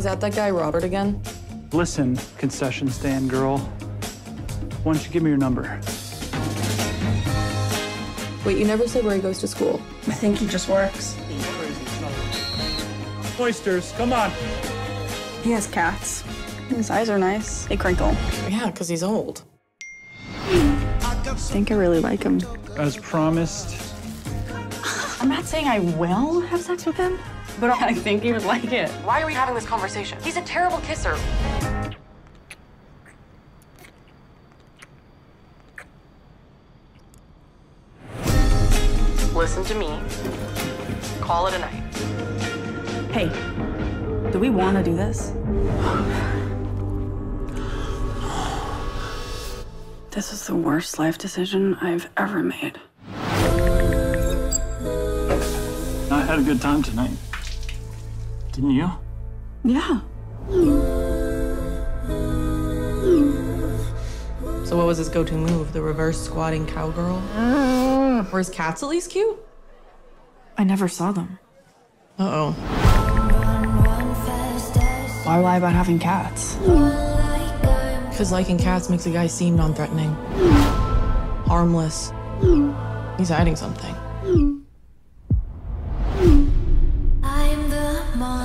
Is that that guy Robert again? Listen, concession stand girl. Why don't you give me your number? Wait, you never said where he goes to school. I think he just works. Oysters, come on. He has cats. His eyes are nice. They crinkle. Yeah, because he's old. I think I really like him. As promised. I'm not saying I will have sex with him, but I think he would like it. Why are we having this conversation? He's a terrible kisser. Listen to me. Call it a night. Hey, do we want to do this? This is the worst life decision I've ever made. I had a good time tonight. Didn't you? Yeah. So what was his go-to move? The reverse squatting cowgirl? Uh. Were his cats at least cute? I never saw them. Uh-oh. Why lie about having cats? Because liking cats makes a guy seem non-threatening. Harmless. He's hiding something.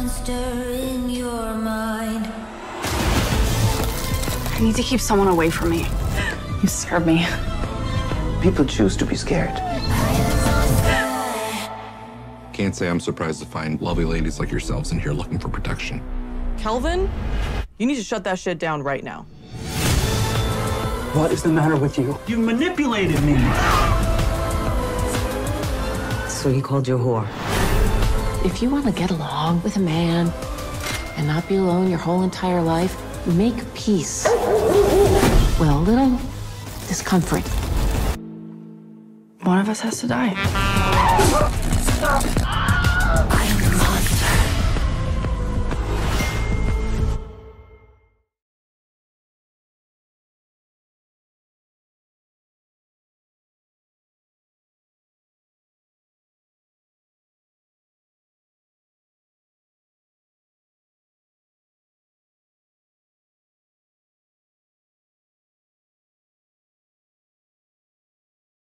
Monster in your mind. I need to keep someone away from me. You scared me. People choose to be scared. Can't say I'm surprised to find lovely ladies like yourselves in here looking for protection. Kelvin, you need to shut that shit down right now. What is the matter with you? You manipulated me. So he called you a whore. If you want to get along with a man and not be alone your whole entire life, make peace. With a little discomfort. One of us has to die.